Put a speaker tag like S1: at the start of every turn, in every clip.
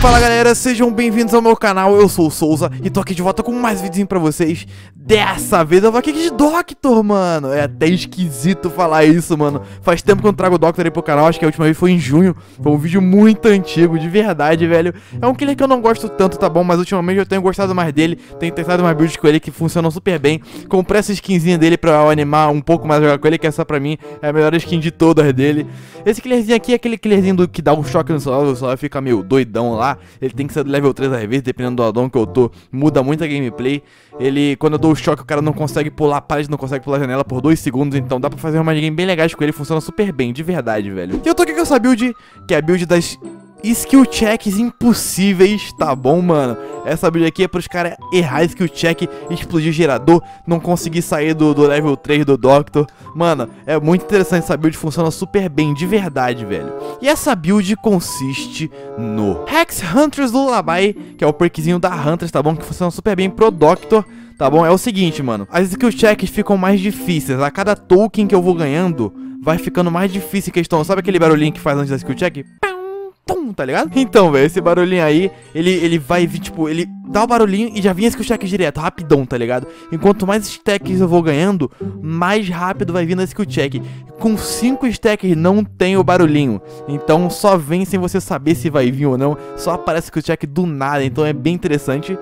S1: Fala galera, sejam bem-vindos ao meu canal, eu sou o Souza e tô aqui de volta com mais vídeos pra vocês. Dessa vez eu vou aqui de Doctor, mano. É até esquisito falar isso, mano. Faz tempo que eu não trago o Doctor aí pro canal, acho que a última vez foi em junho. Foi um vídeo muito antigo, de verdade, velho. É um killer que eu não gosto tanto, tá bom? Mas ultimamente eu tenho gostado mais dele Tenho testado mais builds com ele que funcionam super bem. Comprei essa skinzinha dele pra eu animar um pouco mais jogar com ele Que essa pra mim é a melhor skin de todas dele. Esse killerzinho aqui é aquele killerzinho do que dá um choque no celular O celular fica meio doidão lá Ele tem que ser do level 3 às vezes, dependendo do addon que eu tô. Muda muito a gameplay. Ele, quando eu dou o choque, o cara não consegue pular a parede, não consegue pular a janela por 2 segundos. Então dá pra fazer uma game bem legais com ele, funciona super bem, de verdade, velho. E eu tô aqui com essa build, que é a build das skill checks impossíveis, tá bom, mano? Essa build aqui é pros caras errar skill check, explodir gerador, não conseguir sair do, do level 3 do Doctor. Mano, é muito interessante essa build, funciona super bem, de verdade, velho. E essa build consiste no Hex Hunters Lullaby, que é o perkzinho da Hunters, tá bom? Que funciona super bem pro Doctor. Tá bom? É o seguinte, mano. As skill checks ficam mais difíceis. A cada token que eu vou ganhando, vai ficando mais difícil a questão. Sabe aquele barulhinho que faz antes da skill check? Pum, tá ligado? Então, velho, esse barulhinho aí, ele, ele vai vir, tipo, ele dá o barulhinho e já vinha skill check direto, rapidão, tá ligado? Enquanto mais stacks eu vou ganhando, mais rápido vai vindo a skill check. Com 5 stacks não tem o barulhinho, então só vem sem você saber se vai vir ou não, só aparece skill check do nada, então é bem interessante.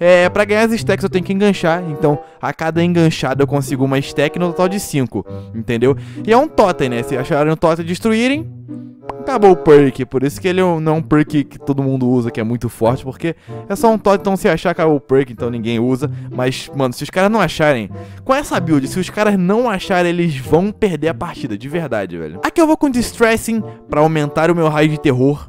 S1: É, pra ganhar as stacks eu tenho que enganchar, então a cada enganchada eu consigo uma stack no total de 5, entendeu? E é um totem, né? Se acharem um totem destruírem, acabou o perk. Por isso que ele é não é um perk que todo mundo usa, que é muito forte, porque é só um totem, então se achar acabou o perk, então ninguém usa. Mas, mano, se os caras não acharem, com essa build, se os caras não acharem, eles vão perder a partida, de verdade, velho. Aqui eu vou com Distressing pra aumentar o meu raio de terror.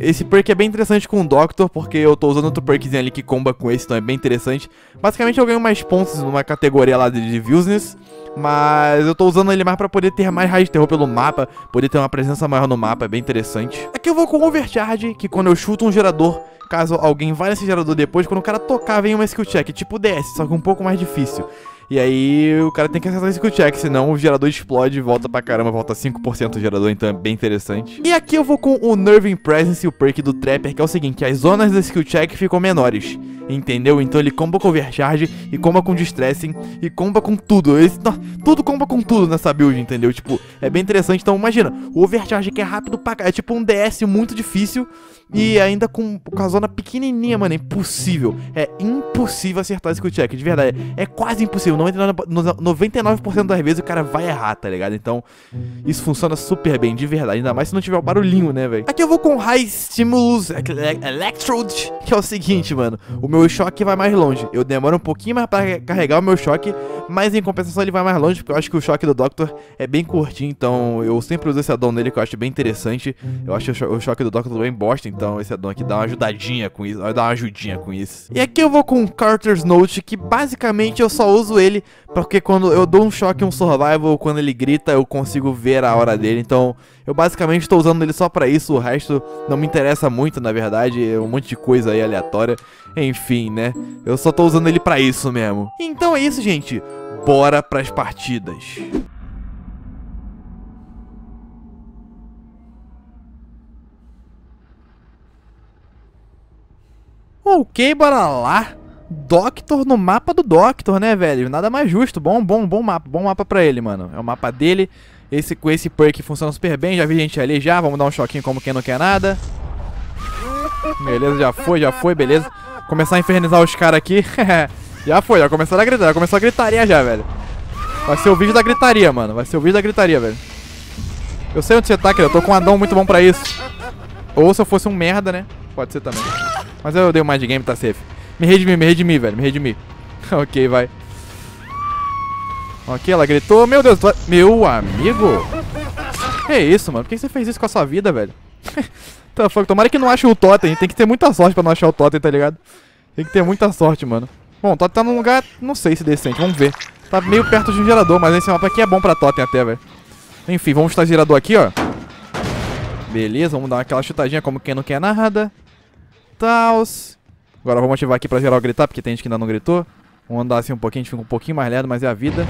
S1: Esse perk é bem interessante com o Doctor, porque eu tô usando outro perkzinho ali que comba com esse, então é bem interessante. Basicamente eu ganho mais pontos numa categoria lá de Viewsness, mas eu tô usando ele mais pra poder ter mais raiz de terror pelo mapa, poder ter uma presença maior no mapa, é bem interessante. Aqui eu vou com Overcharge, que quando eu chuto um gerador, caso alguém vá nesse gerador depois, quando o cara tocar vem uma skill check, tipo DS, só que um pouco mais difícil. E aí o cara tem que acertar esse skill check, senão o gerador explode e volta pra caramba, volta 5% do gerador, então é bem interessante. E aqui eu vou com o Nerving Presence, o perk do Trapper, que é o seguinte, as zonas da skill check ficam menores, entendeu? Então ele comba com overcharge, e comba com distressing, e comba com tudo. Esse, não, tudo comba com tudo nessa build, entendeu? Tipo, é bem interessante. Então imagina, o overcharge que é rápido pra é tipo um DS muito difícil, e ainda com, a zona pequenininha, mano, é impossível. É impossível acertar esse skill check, de verdade. É quase impossível. 99%, 99 das vezes o cara vai errar, tá ligado? Então, isso funciona super bem, de verdade. Ainda mais se não tiver o barulhinho, né, velho? Aqui eu vou com High Stimulus Electrode, que é o seguinte, mano. O meu choque vai mais longe. Eu demoro um pouquinho mais pra carregar o meu choque, mas em compensação ele vai mais longe, porque eu acho que o choque do Doctor é bem curtinho. Então, eu sempre uso esse addon nele, que eu acho bem interessante. Eu acho o choque do Doctor bem bosta, então esse addon aqui dá uma ajudadinha com isso. Dar uma ajudinha com isso. E aqui eu vou com Carter's Note, que basicamente eu só uso ele porque quando eu dou um choque em um survival, quando ele grita, eu consigo ver a hora dele. Então, eu basicamente estou usando ele só pra isso. O resto não me interessa muito, na verdade. É um monte de coisa aí aleatória. Enfim, né? Eu só tô usando ele pra isso mesmo. Então é isso, gente. Bora pras partidas. Ok, bora lá. Doctor no mapa do Doctor, né, velho? Nada mais justo. Bom, bom, bom mapa. Bom mapa pra ele, mano. É o mapa dele. Esse, com esse perk funciona super bem. Já vi gente ali já. Vamos dar um choquinho como quem não quer nada. Beleza, já foi, já foi, beleza. Começar a infernizar os caras aqui. já foi, já começou a gritar. Já começou a gritaria já, velho. Vai ser o vídeo da gritaria, mano. Vai ser o vídeo da gritaria, velho. Eu sei onde você tá, querido. Eu tô com um adão muito bom pra isso. Ou se eu fosse um merda, né? Pode ser também. Mas eu dei um mind game, tá safe. Me redimi, me redimi, velho. Me redimi. ok, vai. Ok, ela gritou. Meu Deus, tu... meu amigo. Que isso, mano? Por que você fez isso com a sua vida, velho? tá. Tomara que não ache o totem. Tem que ter muita sorte pra não achar o totem, tá ligado? Tem que ter muita sorte, mano. Bom, o totem tá num lugar, não sei se decente. Vamos ver. Tá meio perto de um gerador, mas esse mapa aqui é bom pra totem até, velho. Enfim, vamos chutar gerador aqui, ó. Beleza, vamos dar aquela chutadinha como quem não quer nada. Agora vamos ativar aqui pra geral gritar, porque tem gente que ainda não gritou. Vamos andar assim um pouquinho, a gente fica um pouquinho mais lerdo, mas é a vida.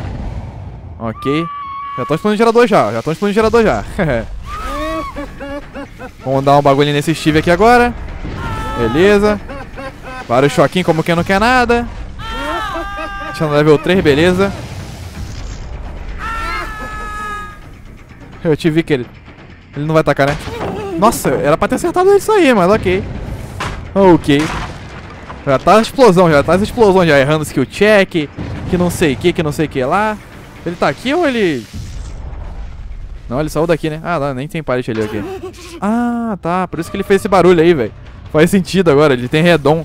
S1: Ok. Já tô explodindo gerador já, já tô explodindo gerador já. vamos dar um bagulho nesse Steve aqui agora. Beleza. Vários choquinhos como quem não quer nada. Deixa no level 3, beleza. Eu te vi que ele... Ele não vai atacar, né? Nossa, era pra ter acertado isso aí, mas ok. Ok. Já tá a explosão, já tá as explosões, já errando skill check, que não sei o que, que não sei o que lá. Ele tá aqui ou ele... Não, ele saiu daqui, né? Ah, não, nem tem pallet ali aqui. Ah, tá. Por isso que ele fez esse barulho aí, velho. Faz sentido agora, ele tem redom.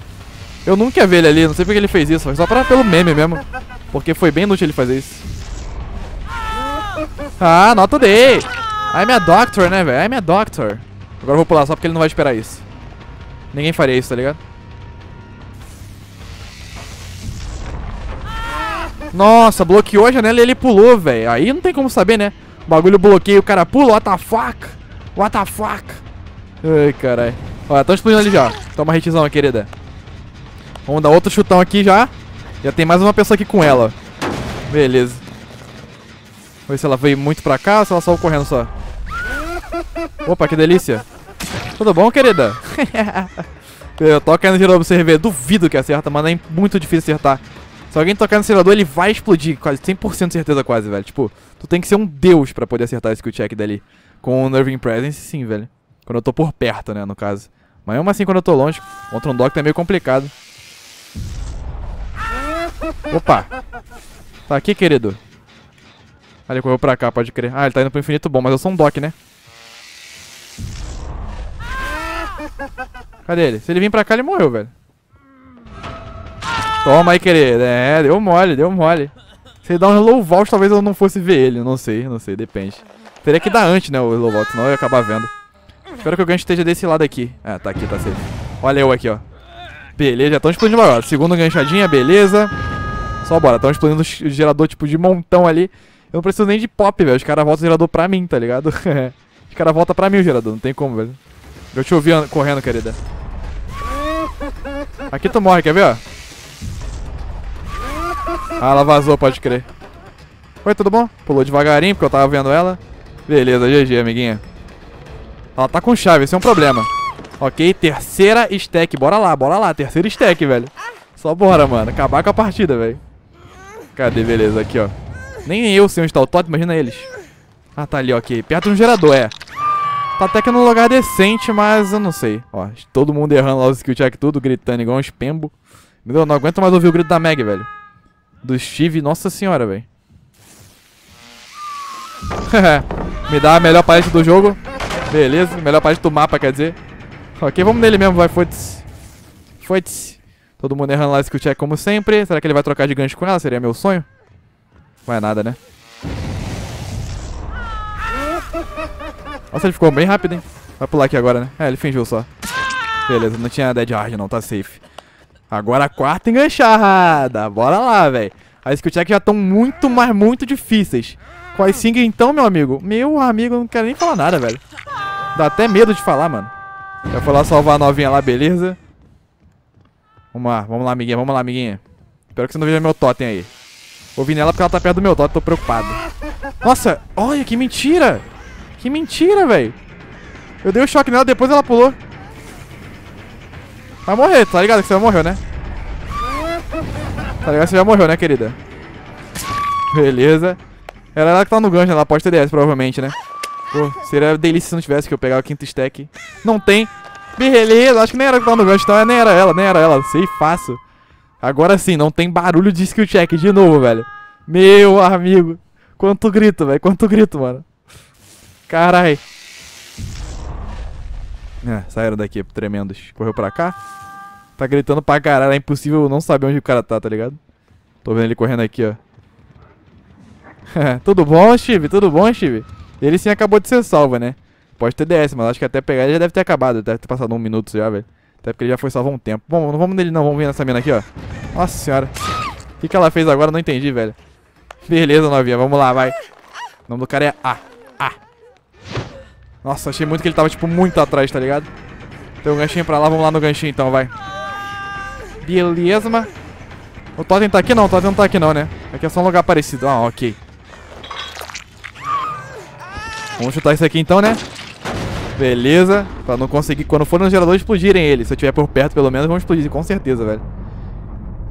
S1: Eu nunca ia ver ele ali, não sei porque ele fez isso. Só pra, pelo meme mesmo. Porque foi bem inútil ele fazer isso. Ah, nota D. I'm a doctor, né, velho? I'm a doctor. Agora eu vou pular só porque ele não vai esperar isso. Ninguém faria isso, tá ligado? Nossa, bloqueou a janela e ele pulou, velho. Aí não tem como saber, né? O bagulho bloqueia, o cara pula, what the fuck? What the fuck? Ai, caralho. Olha, tão explodindo ali já. Toma hitzão, querida. Vamos dar outro chutão aqui já. Já tem mais uma pessoa aqui com ela. Beleza. Vamos ver se ela veio muito pra cá ou se ela saiu correndo só. Opa, que delícia. Tudo bom, querida? Eu toco no gerador pra você ver. Duvido que acerta, mas é muito difícil acertar. Se alguém tocar no gerador, ele vai explodir. Quase 100% de certeza quase, velho. Tipo, tu tem que ser um deus pra poder acertar esse skill check dali. Com o Nerving Presence, sim, velho. Quando eu tô por perto, né, no caso. Mas mesmo assim, quando eu tô longe, contra um Doc tá meio complicado. Opa! Tá aqui, querido. Ah, ele correu pra cá, pode crer. Ah, ele tá indo pro infinito bom, mas eu sou um Doc, né? Cadê ele? Se ele vir pra cá, ele morreu, velho. Toma aí, querido. É, deu mole, deu mole. Se ele dar um low vault, talvez eu não fosse ver ele. Não sei, não sei, depende. Teria que dar antes, né, o low vault, senão eu ia acabar vendo. Espero que o gancho esteja desse lado aqui. Ah, tá aqui, tá safe. Olha eu aqui, ó. Beleza, estão explodindo agora. Segunda ganchadinha, beleza. Só bora, estão explodindo o gerador, tipo, de montão ali. Eu não preciso nem de pop, velho. Os caras voltam o gerador pra mim, tá ligado? Os caras voltam pra mim o gerador, não tem como, velho. Eu te ouvi correndo, querida. Aqui tu morre, quer ver? Ah, ela vazou, pode crer. Oi, tudo bom? Pulou devagarinho, porque eu tava vendo ela. Beleza, GG, amiguinha. Ela tá com chave, esse é um problema. Ok, terceira stack. Bora lá, bora lá. Terceira stack, velho. Só bora, mano. Acabar com a partida, velho. Cadê? Beleza, aqui, ó. Nem eu sei onde tá o Totem, imagina eles. Ah, tá ali, ok. Perto de um gerador, é. Tá até que num lugar decente, mas eu não sei. Ó, todo mundo errando lá os skill check tudo, gritando igual um espembo. Meu não aguento mais ouvir o grito da Meg, velho. Do Steve, nossa senhora, velho. Me dá a melhor paleta do jogo. Beleza, melhor parte do mapa, quer dizer. Ok, vamos nele mesmo, vai, foda-se. Foda-se. Todo mundo errando lá skill check como sempre. Será que ele vai trocar de gancho com ela? Seria meu sonho? Vai nada, né? Nossa, ele ficou bem rápido, hein? Vai pular aqui agora, né? É, ele fingiu só. Beleza, não tinha dead hard não, tá safe. Agora a quarta enganchada. Bora lá, velho. As skill check já estão muito, mas muito difíceis. Com as então, meu amigo. Meu amigo, não quero nem falar nada, velho. Dá até medo de falar, mano. Já foi lá salvar a novinha lá, beleza. Vamos lá, vamos lá, amiguinha, vamos lá, amiguinha. Espero que você não veja meu totem aí. Vou vir nela porque ela tá perto do meu totem, tô preocupado. Nossa, olha, que mentira. Que mentira, velho. Eu dei um choque nela, depois ela pulou. Vai morrer, tá ligado que você já morreu, né? Tá ligado que você já morreu, né, querida? Beleza. Era ela que tá no gancho, ela pode ter DS, provavelmente, né? Pô, seria delícia se não tivesse que eu pegar o quinto stack. Não tem. Beleza, acho que nem era que tava no gancho, então nem era ela, nem era ela. Sei fácil. Agora sim, não tem barulho de skill check de novo, velho. Meu amigo. Quanto grito, velho. Quanto grito, mano. Carai. É, saíram daqui, tremendos. Correu pra cá. Tá gritando pra caralho. É impossível não saber onde o cara tá, tá ligado? Tô vendo ele correndo aqui, ó. Tudo bom, Steve? Tudo bom, Steve? Ele sim acabou de ser salvo, né? Pode ter DS, mas acho que até pegar ele já deve ter acabado. Deve ter passado um minuto já, velho. Até porque ele já foi salvo um tempo. Bom, não vamos nele não. Vamos ver nessa mina aqui, ó. Nossa senhora. O que, que ela fez agora? Não entendi, velho. Beleza, novinha. Vamos lá, vai. O nome do cara é A. Nossa, achei muito que ele tava, tipo, muito atrás, tá ligado? Tem um ganchinho pra lá. Vamos lá no ganchinho, então, vai. Beleza. O Totem tá aqui não, o Totem não tá aqui não, né? Aqui é só um lugar parecido. Ah, ok. Vamos chutar isso aqui então, né? Beleza. Pra não conseguir. Quando for no gerador, explodirem ele. Se eu tiver por perto, pelo menos, vão explodir, com certeza, velho.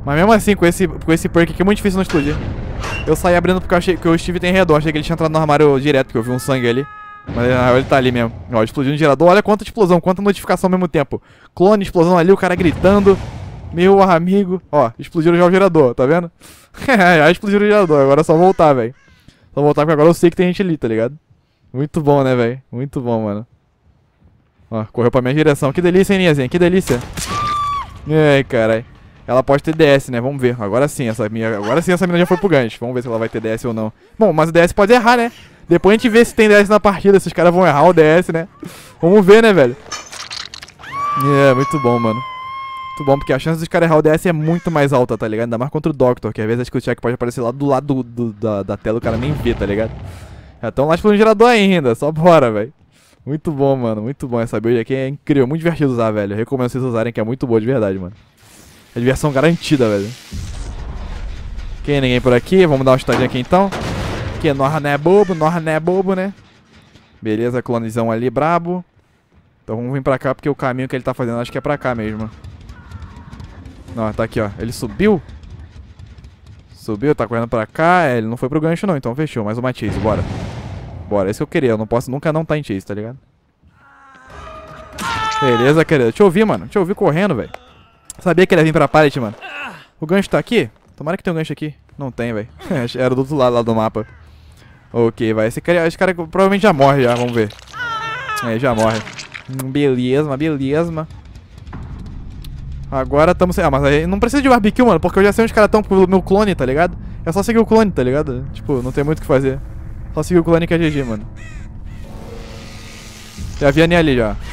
S1: Mas mesmo assim, com esse, com esse perk aqui é muito difícil não explodir. Eu saí abrindo porque eu achei que o Steve tem redor. Achei que ele tinha entrado no armário direto, porque eu vi um sangue ali. Mas ele tá ali mesmo. Ó, explodiu no gerador. Olha quanta explosão, quanta notificação ao mesmo tempo. Clone, explosão ali, o cara gritando. Meu amigo. Ó, explodiram já o gerador, tá vendo? já explodiram o gerador. Agora é só voltar, velho. Só voltar porque agora eu sei que tem gente ali, tá ligado? Muito bom, né, velho? Muito bom, mano. Ó, correu pra minha direção. Que delícia, hein, Niazinha? Que delícia. Ai, caralho. Ela pode ter DS, né? Vamos ver. Agora sim, essa minha, agora sim essa mina já foi pro gancho. Vamos ver se ela vai ter DS ou não. Bom, mas o DS pode errar, né? Depois a gente vê se tem DS na partida, se os caras vão errar o DS, né? Vamos ver, né, velho? É, muito bom, mano. Muito bom, porque a chance dos caras errar o DS é muito mais alta, tá ligado? Ainda mais contra o Doctor, que às vezes acho que o check pode aparecer lá do lado do, do, da, da tela o cara nem vê, tá ligado? Já estão lá explodindo gerador ainda, só bora, velho. Muito bom, mano, muito bom. Essa build aqui é incrível, muito divertido usar, velho. Eu recomendo vocês usarem, que é muito boa de verdade, mano. É diversão garantida, velho. Ok, ninguém por aqui. Vamos dar uma estadinha aqui então. Que Norra não é bobo, Norra não é bobo, né? Beleza, clonezão ali, brabo. Então vamos vir pra cá, porque o caminho que ele tá fazendo acho que é pra cá mesmo. Não, tá aqui, ó. Ele subiu? Subiu, tá correndo pra cá. É, ele não foi pro gancho não, então fechou. Mais uma chase, bora. Bora, esse que eu queria. Eu não posso nunca não tá em chase, tá ligado? Beleza, querido. Eu ouvir, mano. Eu ouvir correndo, velho. Sabia que ele ia vir pra pallet, mano. O gancho tá aqui? Tomara que tenha um gancho aqui. Não tem, velho. Era do outro lado lá do mapa. Ok, vai. Esse cara, esse cara provavelmente já morre já, vamos ver. É, já morre. Hum, beleza, beleza. Agora estamos sem... Ah, mas aí não precisa de barbecue, mano, porque eu já sei onde os caras estão pro meu clone, tá ligado? É só seguir o clone, tá ligado? Tipo, não tem muito o que fazer. Só seguir o clone que é GG, mano. Já vi a Nia ali, já.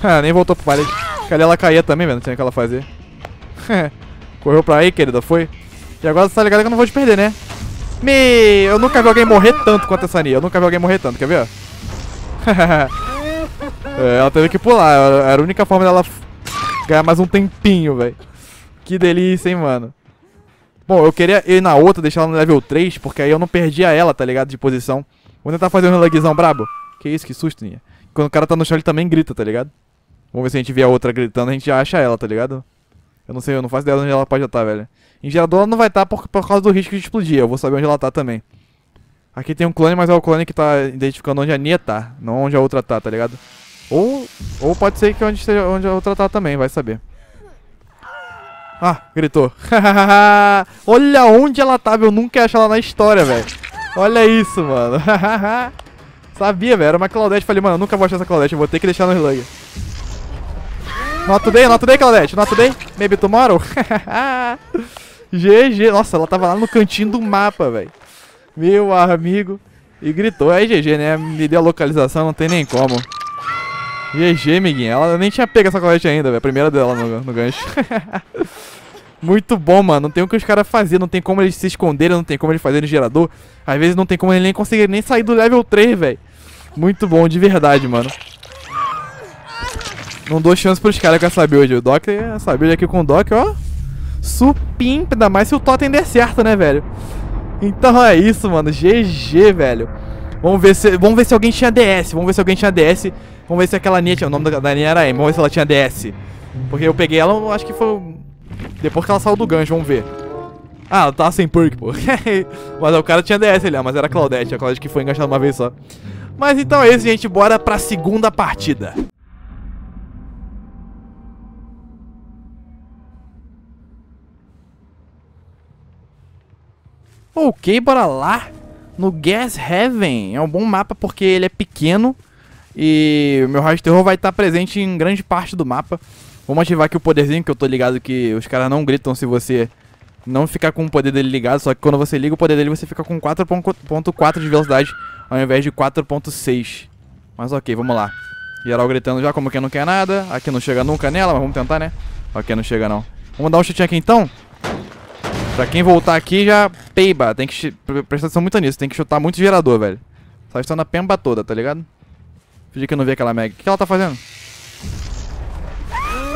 S1: Ah, nem voltou pro pallet. Cadê ela caía também, velho? Não tinha o que ela fazer. Correu pra aí, querida, foi? E agora você tá ligado que eu não vou te perder, né? Me, eu nunca vi alguém morrer tanto quanto essa Nia. Eu nunca vi alguém morrer tanto, quer ver? é, ela teve que pular. Era a única forma dela ganhar mais um tempinho, velho. Que delícia, hein, mano. Bom, eu queria ir na outra, deixar ela no level 3, porque aí eu não perdia ela, tá ligado? De posição. Vou tentar fazer um relagzão brabo. Que isso, que susto, Nia. Quando o cara tá no chão, ele também grita, tá ligado? Vamos ver se a gente vê a outra gritando, a gente acha ela, tá ligado? Eu não sei, eu não faço ideia de onde ela pode estar, velho. Em gerador ela não vai estar por, por causa do risco de explodir. Eu vou saber onde ela tá também. Aqui tem um clone, mas é o clone que tá identificando onde a Nia tá, não onde a outra tá, tá ligado? Ou, ou pode ser que onde, esteja, onde a outra tá também, vai saber. Ah, gritou. Olha onde ela tava, eu nunca achei ela na história, velho. Olha isso, mano. Sabia, velho, era uma Claudette. Falei, mano, eu nunca vou achar essa Claudette, eu vou ter que deixar no relug. Not today, not today, Claudette. Not today. Maybe tomorrow. GG. Nossa, ela tava lá no cantinho do mapa, velho. Meu amigo. E gritou. Aí, GG, né? Me deu a localização, não tem nem como. GG, amiguinha. Ela nem tinha pego essa Claudette ainda, velho. A primeira dela no, no gancho. Muito bom, mano. Não tem o que os caras fazer, não tem como eles se esconderem, não tem como eles fazerem gerador. Às vezes não tem como eles nem conseguir nem sair do level 3, velho. Muito bom, de verdade, mano. Não dou chance pros caras com essa build. O Doc, essa build aqui com o Doc, ó. Supimpa, ainda mais se o Totem der certo, né, velho? Então é isso, mano. GG, velho. Vamos ver se, vamos ver se alguém tinha DS. Vamos ver se alguém tinha DS. Vamos ver se aquela Nia tinha. O nome da, da Nia era M. Vamos ver se ela tinha DS. Porque eu peguei ela, acho que foi. Depois que ela saiu do gancho, vamos ver. Ah, ela tava sem perk, pô. mas o cara tinha DS ali, mas era a Claudette. A Claudette que foi enganchada uma vez só. Mas então é isso, gente. Bora pra segunda partida. Ok, bora lá. No Gas Heaven. É um bom mapa porque ele é pequeno. E meu de terror vai estar presente em grande parte do mapa. Vamos ativar aqui o poderzinho, que eu tô ligado que os caras não gritam se você não ficar com o poder dele ligado. Só que quando você liga o poder dele, você fica com 4.4 de velocidade ao invés de 4.6. Mas ok, vamos lá. Geral gritando já como quem não quer nada. Aqui não chega nunca nela, mas vamos tentar, né? Ok, não chega não. Vamos dar um chutinho aqui então? Pra quem voltar aqui já peiba, tem que prestar atenção muito nisso, tem que chutar muito gerador, velho. Só está na pemba toda, tá ligado? Fingi que eu não vi aquela mag. O que, ela tá fazendo?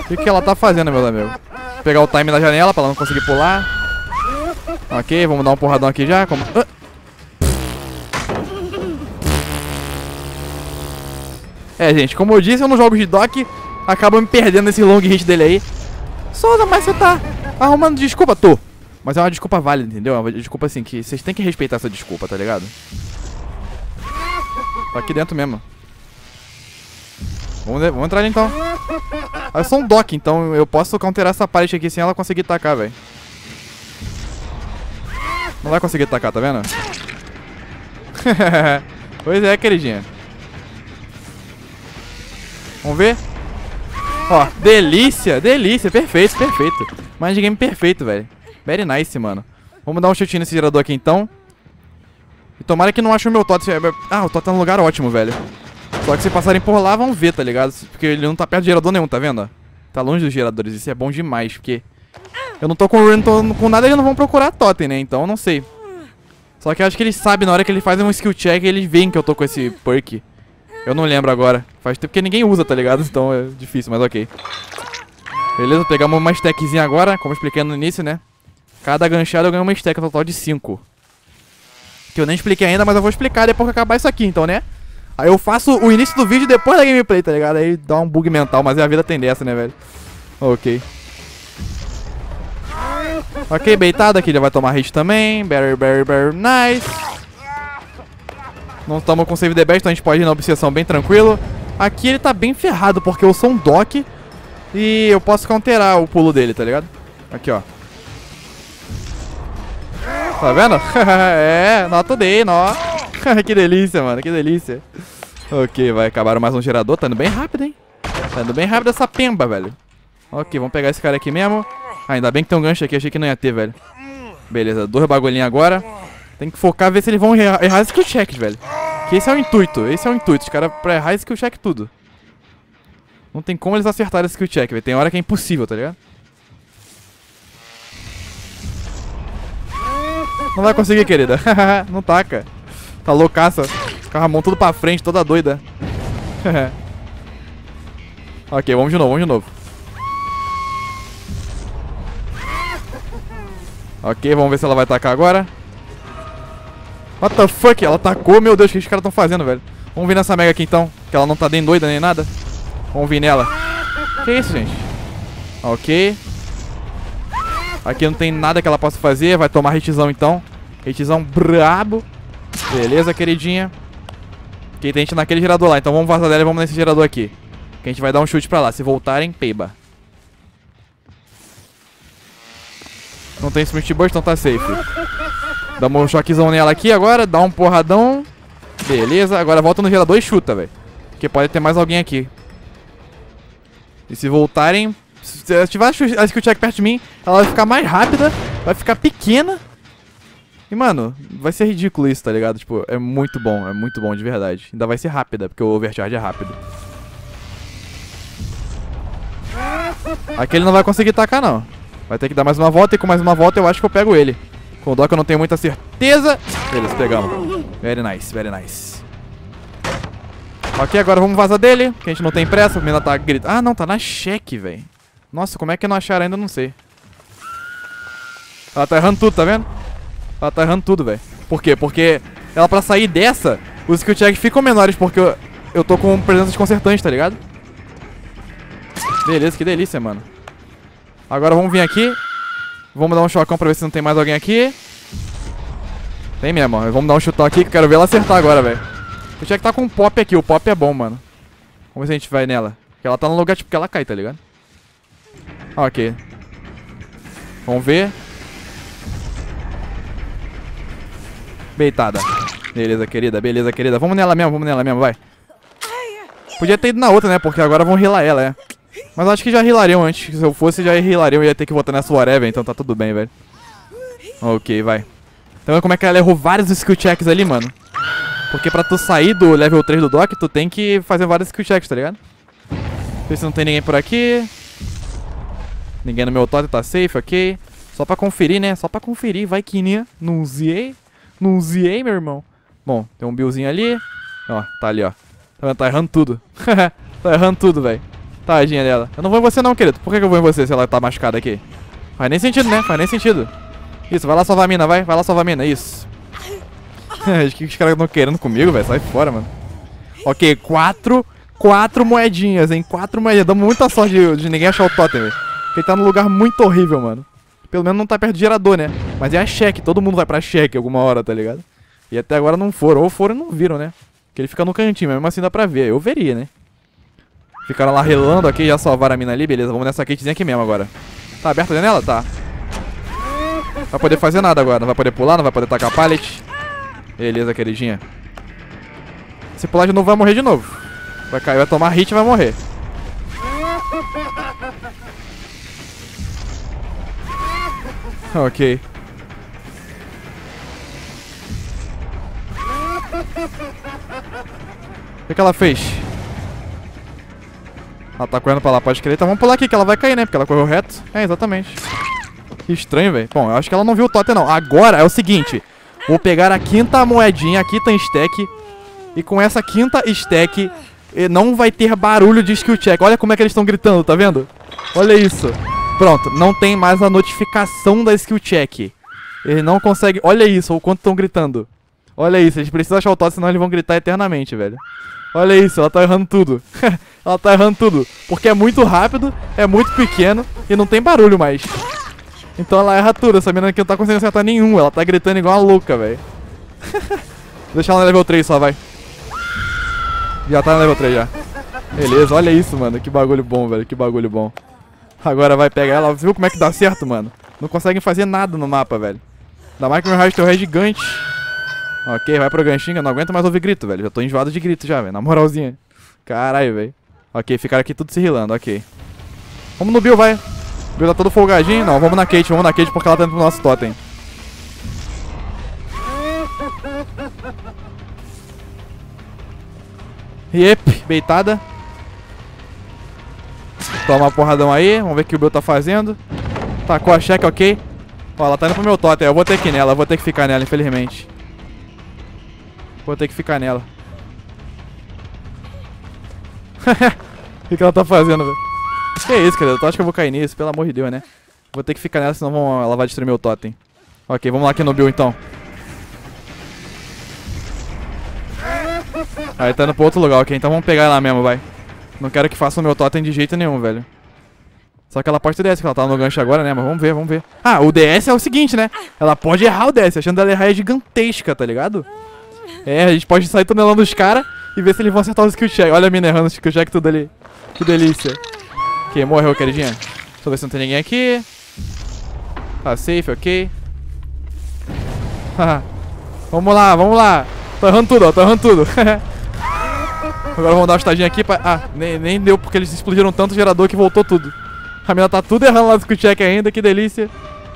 S1: O que, que ela tá fazendo, meu amigo? Vou pegar o time na janela pra ela não conseguir pular. Ok, vamos dar um porradão aqui já. Como... Ah! É, gente, como eu disse, eu não jogo de dock, acabo me perdendo nesse long hit dele aí. Souza, mas você tá arrumando desculpa? Tô. Mas é uma desculpa válida, entendeu? É uma desculpa assim, que vocês têm que respeitar essa desculpa, tá ligado? Tá aqui dentro mesmo. Vamos, vamos entrar ali então. Ah, eu sou um dock, então eu posso counterar essa parede aqui sem ela conseguir tacar, velho. Não vai conseguir tacar, tá vendo? pois é, queridinha. Vamos ver? Ó, delícia, delícia, perfeito, perfeito. Mind game perfeito, velho. Very nice, mano. Vamos dar um chutinho nesse gerador aqui, então. E tomara que não ache o meu Tot. Ah, o Tot tá num lugar ótimo, velho. Só que se passarem por lá, vão ver, tá ligado? Porque ele não tá perto de gerador nenhum, tá vendo? Tá longe dos geradores. Isso é bom demais, porque... Eu não tô com run, tô com nada, eles não vão procurar totem, né? Então eu não sei. Só que eu acho que eles sabem, na hora que eles fazem um skill check, eles veem que eu tô com esse perk. Eu não lembro agora. Faz tempo que ninguém usa, tá ligado? Então é difícil, mas ok. Beleza, pegamos uma stackzinha agora, como expliquei no início, né? Cada ganchada eu ganho uma stack, um total de 5. Que eu nem expliquei ainda, mas eu vou explicar depois que acabar isso aqui, então, né? Aí eu faço o início do vídeo depois da gameplay, tá ligado? Aí dá um bug mental, mas a vida tem dessa, né, velho? Ok. Ok, beitado aqui, já vai tomar hit também. Very, very, very nice. Não estamos com save the best, então a gente pode ir na obsessão bem tranquilo. Aqui ele tá bem ferrado, porque eu sou um dock. E eu posso counterar o pulo dele, tá ligado? Aqui, ó. Tá vendo? é, nota day, nó. que delícia, mano, que delícia. Ok, vai acabar mais um gerador. Tá indo bem rápido, hein? Tá indo bem rápido essa pemba, velho. Ok, vamos pegar esse cara aqui mesmo. Ah, ainda bem que tem um gancho aqui. Achei que não ia ter, velho. Beleza, dois bagulhinhos agora. Tem que focar, ver se eles vão errar, errar skill check, velho. Que esse é o intuito. Esse é o intuito. Os caras pra errar skill check tudo. Não tem como eles acertarem skill check, velho. Tem hora que é impossível, tá ligado? Não vai conseguir, querida. não taca. Tá loucaça. Com a mão tudo pra frente, toda doida. ok, vamos de novo, vamos de novo. Ok, vamos ver se ela vai atacar agora. What the fuck? Ela atacou? Meu Deus, o que os caras estão fazendo, velho? Vamos vir nessa mega aqui então, que ela não tá nem doida nem nada. Vamos vir nela. Que isso, gente? Ok. Aqui não tem nada que ela possa fazer. Vai tomar hitzão então. Hitzão brabo. Beleza, queridinha. Ok, tem gente naquele gerador lá. Então vamos vazar dela e vamos nesse gerador aqui. Que a gente vai dar um chute pra lá. Se voltarem, peiba. Não tem Smith Burst, então tá safe. Dá um choquezão nela aqui agora. Dá um porradão. Beleza. Agora volta no gerador e chuta, velho. Porque pode ter mais alguém aqui. E se voltarem... Se tiver a skill check perto de mim, ela vai ficar mais rápida. Vai ficar pequena. E, mano, vai ser ridículo isso, tá ligado? Tipo, é muito bom, é muito bom de verdade. Ainda vai ser rápida, porque o overcharge é rápido. Aqui ele não vai conseguir tacar, não. Vai ter que dar mais uma volta, e com mais uma volta eu acho que eu pego ele. Com o Doc eu não tenho muita certeza. Beleza, pegamos. Very nice, very nice. Ok, agora vamos vazar dele, que a gente não tem pressa. O menina tá gritando. Ah, não, tá na cheque, velho. Nossa, como é que não acharam ainda, não sei. Ela tá errando tudo, tá vendo? Ela tá errando tudo, velho. Por quê? Porque ela pra sair dessa, os skill checks ficam menores porque eu, eu tô com presença desconcertante, tá ligado? Beleza, que delícia, mano. Agora vamos vir aqui. Vamos dar um chocão pra ver se não tem mais alguém aqui. Tem mesmo, ó. Vamos dar um chutão aqui que eu quero ver ela acertar agora, velho. Tinha que tá com um pop aqui. O pop é bom, mano. Vamos ver se a gente vai nela. Porque ela tá no lugar tipo que ela cai, tá ligado? Ok. Vamos ver. Beitada. Beleza, querida. Beleza, querida. Vamos nela mesmo, vamos nela mesmo, vai. Podia ter ido na outra, né? Porque agora vão rilar ela, é. Mas acho que já rilariam antes. Se eu fosse, já rilariam. Eu ia ter que votar nessa whatever, então tá tudo bem, velho. Ok, vai. Então como é que ela errou vários skill checks ali, mano? Porque pra tu sair do level 3 do Doc, tu tem que fazer vários skill checks, tá ligado? Ver se não tem ninguém por aqui. Ninguém no meu totem, tá safe, ok. Só pra conferir, né? Só pra conferir. Vai que né? Não ziei. Não meu irmão. Bom, tem um billzinho ali. Ó, tá ali, ó. Tá vendo? Tá errando tudo. tá errando tudo, velho. Tadinha dela. Eu não vou em você não, querido. Por que, que eu vou em você se ela tá machucada aqui? Faz nem sentido, né? Faz nem sentido. Isso, vai lá salvar a mina, vai. Vai lá salvar a mina, isso. Acho que os caras estão querendo comigo, velho. Sai fora, mano. Ok, 4. quatro moedinhas, hein? Quatro moedinhas. Damos muita sorte de, de ninguém achar o totem, velho. Ele tá num lugar muito horrível, mano. Pelo menos não tá perto do gerador, né? Mas é a cheque, todo mundo vai pra cheque alguma hora, tá ligado? E até agora não foram. Ou foram e não viram, né? Porque ele fica no cantinho, mesmo assim dá pra ver. Eu veria, né? Ficaram lá relando aqui, já salvaram a mina ali, beleza. Vamos nessa kitzinha aqui mesmo agora. Tá aberta a janela? Tá. Não vai poder fazer nada agora. Não vai poder pular, não vai poder tacar pallet. Beleza, queridinha. Se pular de novo, vai morrer de novo. Vai cair, vai tomar hit e vai morrer. Ok. O que, que ela fez? Ela tá correndo pra lá, pode crer. Então vamos pular aqui, que ela vai cair, né? Porque ela correu reto. É, exatamente. Que estranho, velho. Bom, eu acho que ela não viu o totem, não. Agora é o seguinte. Vou pegar a quinta moedinha, a quinta stack. E com essa quinta stack, não vai ter barulho de skill check. Olha como é que eles estão gritando, tá vendo? Olha isso. Pronto, não tem mais a notificação da skill check. Ele não consegue... Olha isso, o quanto estão gritando. Olha isso, eles precisam achar o totem, senão eles vão gritar eternamente, velho. Olha isso, ela tá errando tudo. ela tá errando tudo. Porque é muito rápido, é muito pequeno e não tem barulho mais. Então ela erra tudo. Essa menina aqui não tá conseguindo acertar nenhum. Ela tá gritando igual uma louca, velho. Deixa ela no level 3 só, vai. Já tá no level 3 já. Beleza, olha isso, mano. Que bagulho bom, velho. Que bagulho bom. Agora vai pegar ela. Viu como é que dá certo, mano? Não conseguem fazer nada no mapa, velho. Ainda mais que meu raio é gigante. Ok, vai pro ganchinho. Eu não aguento mais ouvir grito, velho. Já tô enjoado de grito já, velho. Na moralzinha. Caralho, velho. Ok, ficaram aqui tudo se rilando, ok. Vamos no Bill, vai. O Bill tá todo folgadinho. Não, vamos na Kate, vamos na Kate porque ela tá dentro do nosso totem. Yep, beitada. Toma porradão aí. Vamos ver o que o Bill tá fazendo. Tacou a cheque, ok. Ó, ela tá indo pro meu totem. Eu vou ter que ir nela, eu vou ter que ficar nela, infelizmente. Vou ter que ficar nela. o que, que ela tá fazendo, velho? Que isso, cara? Tu acha que eu vou cair nisso? Pelo amor de Deus, né? Vou ter que ficar nela, senão ela vai destruir meu totem. Ok, vamos lá aqui no Bill, então. Aí tá indo pro outro lugar, ok? Então vamos pegar ela mesmo, vai. Não quero que faça o meu totem de jeito nenhum, velho. Só que ela pode ter DS, que ela tá no gancho agora, né? Mas vamos ver, vamos ver. Ah, o DS é o seguinte, né? Ela pode errar o DS, achando ela errar é gigantesca, tá ligado? É, a gente pode sair tunelando os caras e ver se eles vão acertar os skill check. Olha a mina errando os skill check tudo ali. Que delícia. Ok, morreu, queridinha. Deixa eu ver se não tem ninguém aqui. Tá safe, ok. vamos lá, vamos lá. Tô errando tudo, ó, tô errando tudo. Agora vamos dar uma estadinha aqui pra... Ah, nem, nem deu porque eles explodiram tanto o gerador que voltou tudo. A mina tá tudo errando lá skill check ainda, que delícia.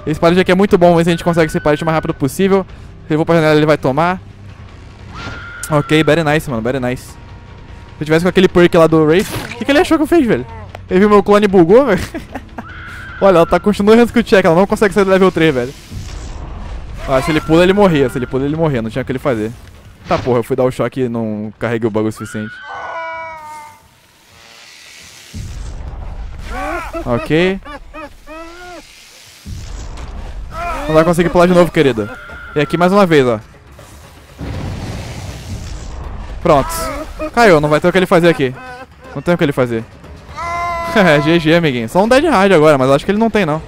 S1: Esse pallet aqui é muito bom, mas a gente consegue esse pallet o mais rápido possível. Se eu vou pra janela, ele vai tomar. Ok, very nice, mano, very nice. Se eu tivesse com aquele perk lá do Wraith, o que, que ele achou que eu fiz, velho? Ele viu meu clone bugou, velho? Olha, ela tá continuando o check, ela não consegue sair do level 3, velho. Ah, se ele pula, ele morria. Se ele pula, ele morria. Não tinha o que ele fazer. Tá, porra, eu fui dar o choque e não carreguei o bug o suficiente. Ok. Não vai conseguir pular de novo, querida. E aqui mais uma vez, ó. Pronto. Caiu, não vai ter o que ele fazer aqui. Não tem o que ele fazer. é, GG, amiguinho. Só um Dead Hard agora, mas acho que ele não tem, não.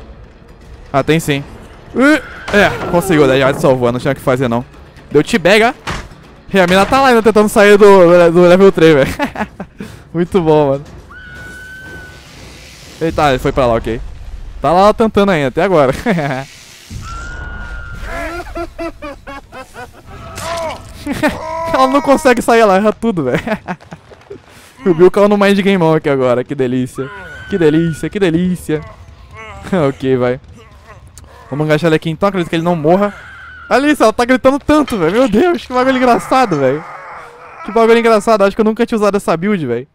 S1: Ah, tem sim. Uh, é, conseguiu. O Dead Hard salvou, não tinha o que fazer, não. Deu T-Bag, E a mina tá lá ainda tentando sair do, do level 3, velho. Muito bom, mano. Eita, ele foi pra lá, ok. Tá lá tentando ainda, até agora. ela não consegue sair, ela erra tudo, velho. o Bill caiu no Mind Game On aqui agora, que delícia. Que delícia, que delícia. ok, vai. Vamos agachar ele aqui então, acredito que ele não morra. Alice, ela tá gritando tanto, velho. Meu Deus, que bagulho engraçado, velho. Que bagulho engraçado. Acho que eu nunca tinha usado essa build, velho.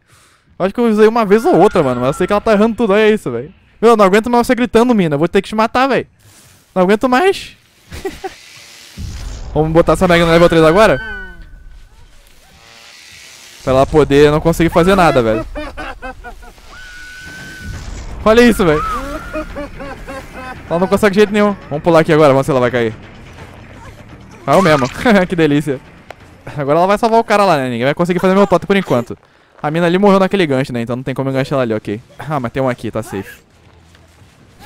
S1: Acho que eu usei uma vez ou outra, mano. Mas eu sei que ela tá errando tudo. Olha isso, velho. Meu, não aguento mais você gritando, mina. Vou ter que te matar, velho. Não aguento mais. Vamos botar essa Mega no level 3 agora? Pra ela poder não conseguir fazer nada, velho. Olha isso, velho. Ela não consegue de jeito nenhum. Vamos pular aqui agora, vamos ver se ela vai cair. Caiu mesmo. que delícia. Agora ela vai salvar o cara lá, né? Ninguém vai conseguir fazer meu totem por enquanto. A mina ali morreu naquele gancho, né? Então não tem como enganchar ela ali, ok. Ah, mas tem um aqui, tá safe.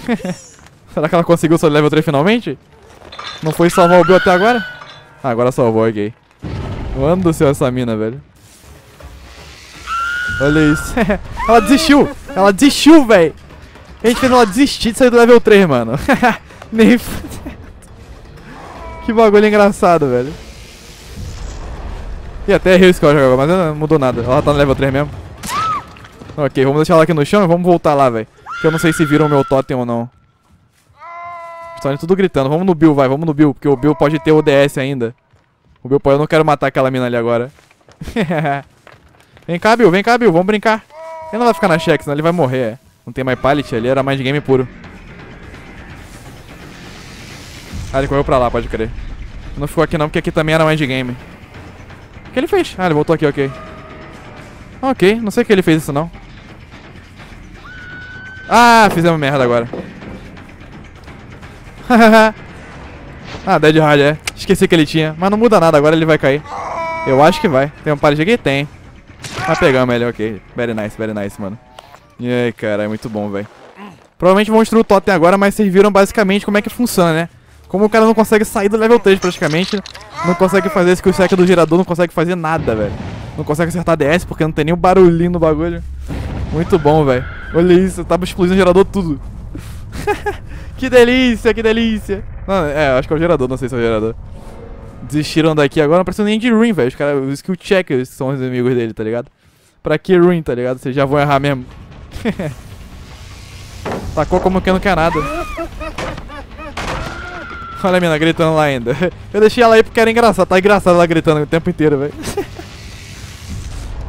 S1: Será que ela conseguiu seu level 3 finalmente? Não foi salvar o Bill até agora? Ah, agora salvou, ok. Mano do céu essa mina, velho. Olha isso. ela desistiu. Ela desistiu, velho. A gente fez ela desistir de sair do level 3, mano. Nem Que bagulho engraçado, velho. E até errei o score agora, mas não mudou nada. Ela tá no level 3 mesmo. Ok, vamos deixar ela aqui no chão e vamos voltar lá, velho. Que eu não sei se viram o meu totem ou não. Estão tudo gritando. Vamos no Bill, vai. Vamos no Bill. Porque o Bill pode ter ODS ainda. O Bill pode... Eu não quero matar aquela mina ali agora. vem cá, Bill. Vem cá, Bill. Vamos brincar. Ele não vai ficar na check, senão ele vai morrer. É. Não tem mais pallet ali. Era mais game puro. Ah, ele correu pra lá, pode crer. Não ficou aqui não, porque aqui também era mais de game. O que ele fez? Ah, ele voltou aqui, ok. Ok, não sei o que ele fez isso não. Ah, fizemos merda agora. ah, Dead Hard, é. Esqueci que ele tinha. Mas não muda nada, agora ele vai cair. Eu acho que vai. Tem um pallet aqui? Tem. Mas pegamos ele, ok. Very nice, very nice, mano. E aí, cara, é muito bom, velho. Provavelmente vão destruir o totem agora, mas vocês viram basicamente como é que funciona, né? Como o cara não consegue sair do level 3 praticamente, não consegue fazer esse sec do gerador, não consegue fazer nada, velho. Não consegue acertar DS porque não tem o barulhinho no bagulho. Muito bom, velho. Olha isso, tava explodindo o gerador tudo. que delícia, que delícia. Não, é, acho que é o gerador, não sei se é o gerador. Desistiram daqui agora, não precisa nem de ruin, velho. Os caras, os skill checkers são os inimigos dele, tá ligado? Pra que ruin, tá ligado? Vocês já vão errar mesmo. Tacou como que não quer nada. Olha a mina gritando lá ainda. Eu deixei ela aí porque era engraçado. Tá engraçado ela gritando o tempo inteiro, velho.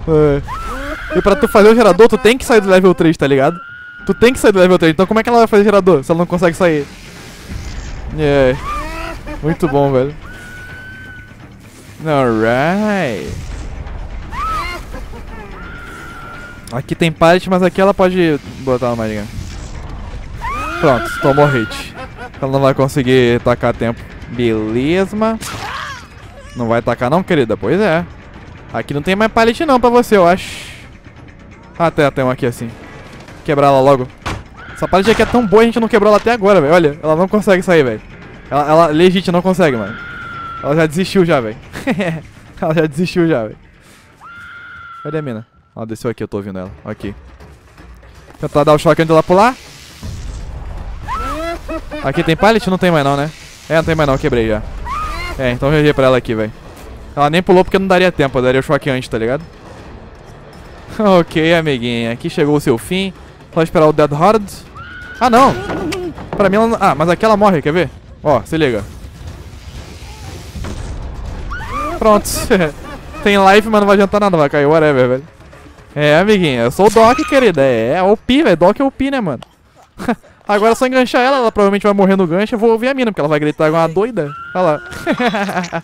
S1: é. E pra tu fazer o gerador, tu tem que sair do level 3, tá ligado? Tu tem que sair do level 3. Então como é que ela vai fazer gerador se ela não consegue sair? É. Muito bom, velho. Alright. Aqui tem pallet, mas aqui ela pode botar uma mais Pronto, tomou hit. Ela não vai conseguir tacar tempo. Beleza. Não vai tacar não, querida? Pois é. Aqui não tem mais pallet não pra você, eu acho. Ah, tem, tem um aqui assim. Quebrar ela logo. Essa pallet aqui é tão boa, a gente não quebrou ela até agora, velho. Olha, ela não consegue sair, velho. Ela, ela legit não consegue, mano. Ela já desistiu já, velho. ela já desistiu já, velho. Cadê a mina? Ela desceu aqui, eu tô ouvindo ela. Aqui. Tentar dar o choque antes dela pular. Aqui tem pallet? Não tem mais não, né? É, não tem mais não, quebrei já. É, então GG pra ela aqui, velho. Ela nem pulou porque não daria tempo, eu daria o choque antes, tá ligado? ok, amiguinha. Aqui chegou o seu fim. Só esperar o Dead Hard. Ah, não! Pra mim ela não... Ah, mas aqui ela morre, quer ver? Ó, se liga. Pronto. tem life, mas não vai adiantar nada, vai cair, whatever, velho. É, amiguinha, eu sou o Doc, querida. É, é OP, velho. Doc é OP, né, mano? Agora é só enganchar ela, ela provavelmente vai morrer no gancho. Eu vou ouvir a mina, porque ela vai gritar igual uma doida. Olha lá.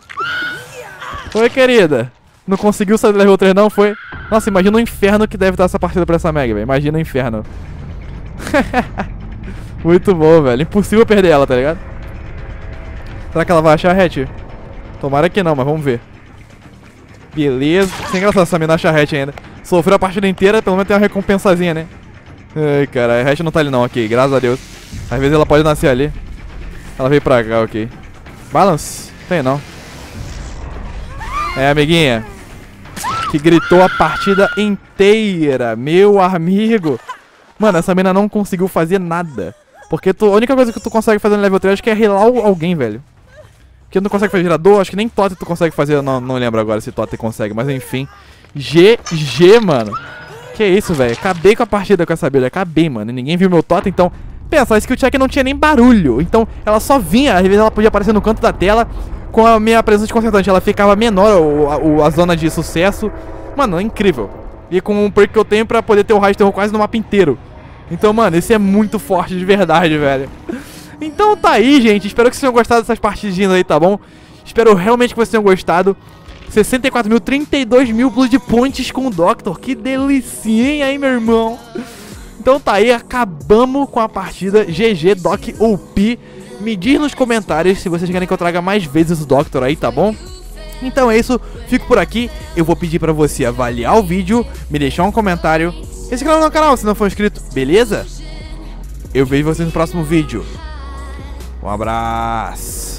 S1: Oi, querida. Não conseguiu sair do level 3 não, foi? Nossa, imagina o inferno que deve estar essa partida pra essa Meg, velho. Imagina o inferno. Muito bom, velho. Impossível perder ela, tá ligado? Será que ela vai achar a hatch? Tomara que não, mas vamos ver. Beleza. Sem engraçado essa mina achar a hatch ainda. Sofreu a partida inteira, pelo menos tem uma recompensazinha, né? Ai, cara, a hash não tá ali não, ok, graças a Deus. Às vezes ela pode nascer ali. Ela veio pra cá, ok. Balance? Tem não. É, amiguinha. Que gritou a partida inteira. Meu amigo. Mano, essa mina não conseguiu fazer nada. Porque tu, a única coisa que tu consegue fazer no level 3 acho que é relar alguém, velho. Porque tu não consegue fazer gerador, acho que nem Totem tu consegue fazer. Não, não lembro agora se Totem consegue, mas enfim. GG, mano. Que isso, velho. Acabei com a partida com essa build. Acabei, mano. Ninguém viu meu totem, então... Pensa, a skill check não tinha nem barulho. Então, ela só vinha. Às vezes ela podia aparecer no canto da tela. Com a minha presença de concertante. Ela ficava menor, o, a, a zona de sucesso. Mano, é incrível. E com um perk que eu tenho pra poder ter o raio de terror quase no mapa inteiro. Então, mano, esse é muito forte de verdade, velho. Então tá aí, gente. Espero que vocês tenham gostado dessas partidinhas aí, tá bom? Espero realmente que vocês tenham gostado. 64 mil, 32 mil Blood Points com o Doctor. Que delicinha, hein, meu irmão? Então tá aí, acabamos com a partida GG Doc OP. Me diz nos comentários se vocês querem que eu traga mais vezes o Doctor aí, tá bom? Então é isso, fico por aqui. Eu vou pedir pra você avaliar o vídeo, me deixar um comentário, se inscreva no canal se não for inscrito, beleza? Eu vejo vocês no próximo vídeo. Um abraço.